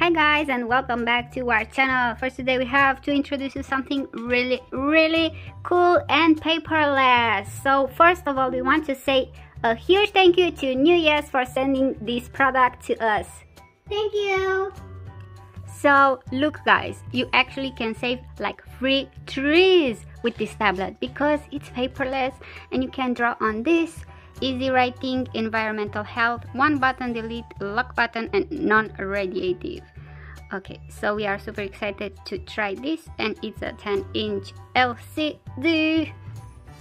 Hi guys and welcome back to our channel. First today we have to introduce you something really really cool and paperless. So first of all we want to say a huge thank you to NEWYES for sending this product to us. Thank you. So look guys, you actually can save like free trees with this tablet because it's paperless and you can draw on this easy writing, environmental health, one button delete, lock button, and non-radiative. Okay, so we are super excited to try this and it's a 10 inch LCD.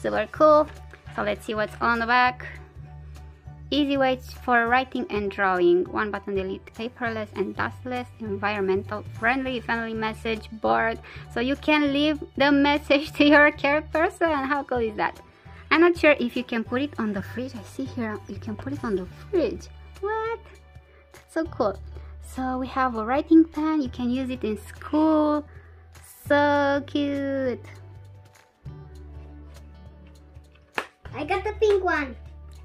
Super cool. So let's see what's on the back. Easy ways for writing and drawing. One button delete, paperless and dustless, environmental friendly family message board. So you can leave the message to your care person. How cool is that? I'm not sure if you can put it on the fridge. I see here you can put it on the fridge. What? That's so cool. So we have a writing pen. You can use it in school. So cute. I got the pink one.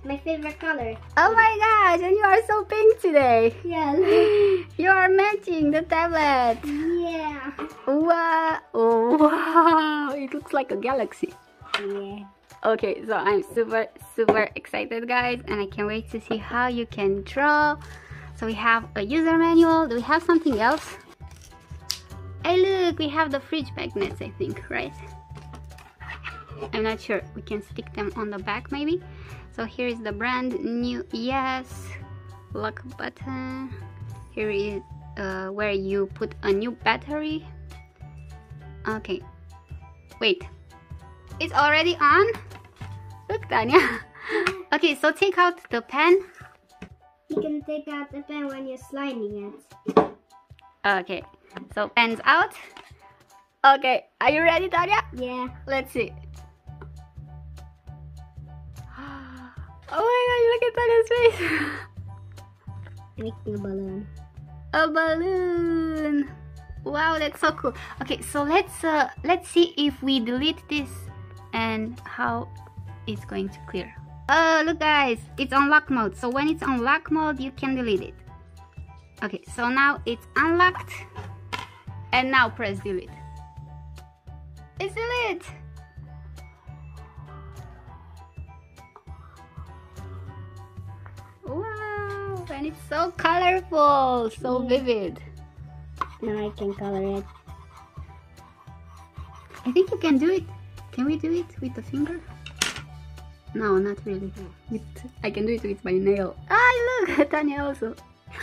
My favorite color. Oh my gosh, and you are so pink today. Yeah. You are matching the tablet. yeah. Wow. Oh, wow. It looks like a galaxy. Yeah. Okay, so I'm super, super excited, guys, and I can't wait to see how you can draw. So we have a user manual. Do we have something else? Hey, look, we have the fridge magnets, I think, right? I'm not sure. We can stick them on the back, maybe. So here is the brand NEWYES lock button. Here is uh, where you put a new battery. Okay, wait, it's already on? Look, Tanja. okay, so take out the pen. You can take out the pen when you're sliding it. Okay, so pen's out. Okay, are you ready, Tanja? Yeah. Let's see. Oh my god, look at Tanja's face. Making a balloon. a balloon. Wow, that's so cool. Okay, so let's uh, let's see if we delete this and how it's going to clear. Oh, look guys, it's on lock mode. So when it's on lock mode, you can delete it. Okay, so now it's unlocked. And now press delete. It's delete. Wow, and it's so colorful, so Yeah. vivid. Now I can color it. I think you can do it. Can we do it with the finger? No, not really. With, I can do it with my nail. Ah, look, Tanja also.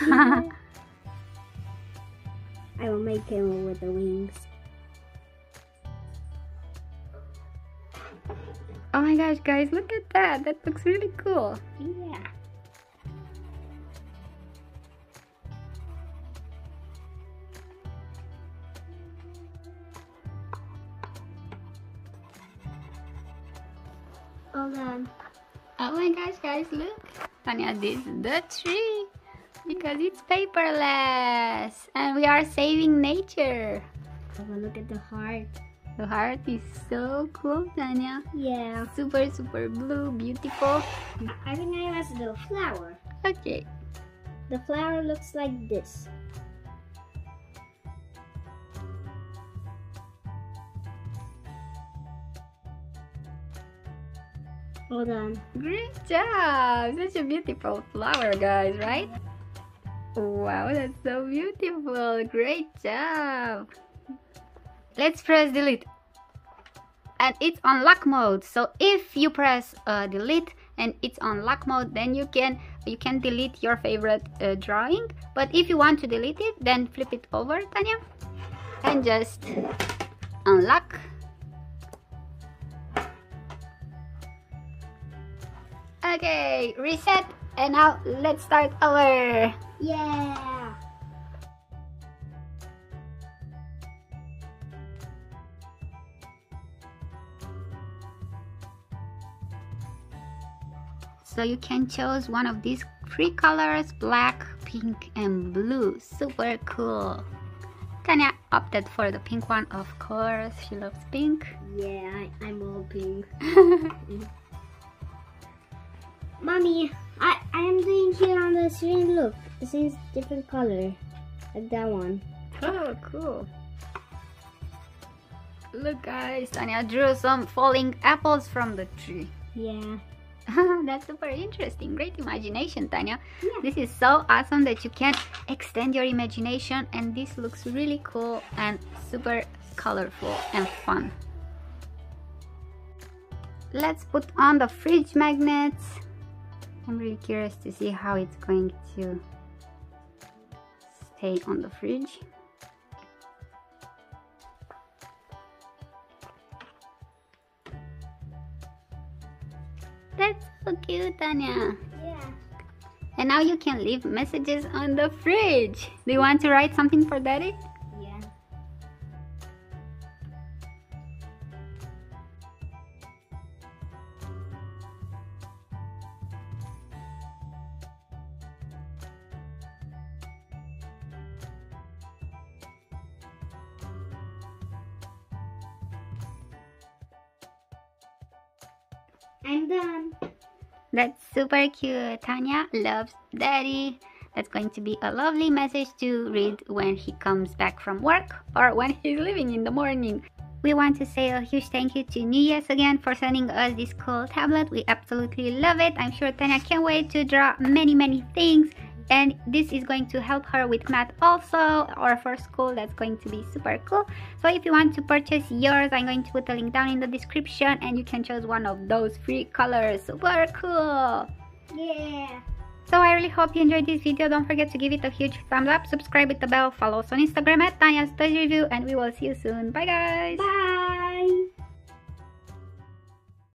I will make him with the wings. oh my gosh, guys, look at that. That looks really cool. Yeah. Hold on. Oh my gosh, guys, look. Tanja, this is the tree because it's paperless and we are saving nature. Have a look at the heart. The heart is so cool, Tanja. Yeah. Super, super blue, beautiful. I think I do a flower. Okay. The flower looks like this. Hold on. Great job! Such a beautiful flower, guys, right? Wow, that's so beautiful. Great job. Let's press delete. And it's on lock mode. So if you press uh, delete and it's on lock mode, then you can you can delete your favorite uh, drawing. But if you want to delete it, then flip it over, Tanja, and just unlock. Okay, reset. And now let's start over. Yeah. So you can choose one of these three colors, black, pink, and blue. Super cool. Tanja opted for the pink one, of course. She loves pink. Yeah, I, I'm all pink. Mommy, I, I am doing here on the screen. Look, it says different color. Like that one. Oh, cool. Look guys, Tanja drew some falling apples from the tree. Yeah. That's super interesting. Great imagination, Tanja. Yeah. This is so awesome that you can extend your imagination and this looks really cool and super colorful and fun. Let's put on the fridge magnets. I'm really curious to see how it's going to stay on the fridge. That's so cute, Tanja. Yeah. And now you can leave messages on the fridge. Do you want to write something for daddy? I'm done. That's super cute. Tanja loves daddy. That's going to be a lovely message to read when he comes back from work or when he's leaving in the morning. We want to say a huge thank you to NEWYES again for sending us this cool tablet. We absolutely love it. I'm sure Tanja can't wait to draw many, many things. And this is going to help her with math also, or for school. That's going to be super cool. So if you want to purchase yours, I'm going to put the link down in the description and you can choose one of those free colors. Super cool! Yeah. So I really hope you enjoyed this video. Don't forget to give it a huge thumbs up, subscribe with the bell, follow us on Instagram at Tanja's Toys Review, and we will see you soon. Bye guys! Bye.